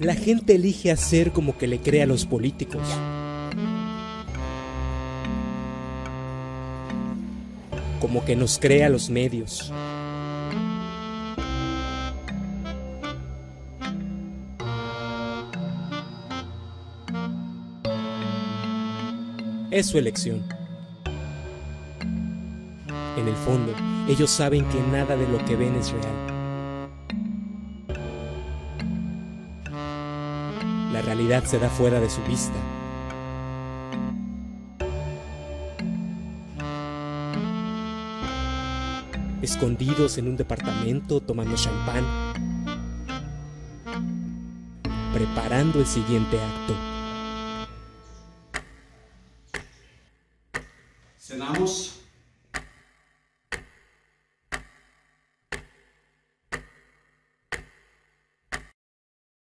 La gente elige hacer como que le cree a los políticos. Como que nos cree a los medios. Es su elección. En el fondo, ellos saben que nada de lo que ven es real. La realidad se da fuera de su vista. Escondidos en un departamento tomando champán, preparando el siguiente acto. Cenamos.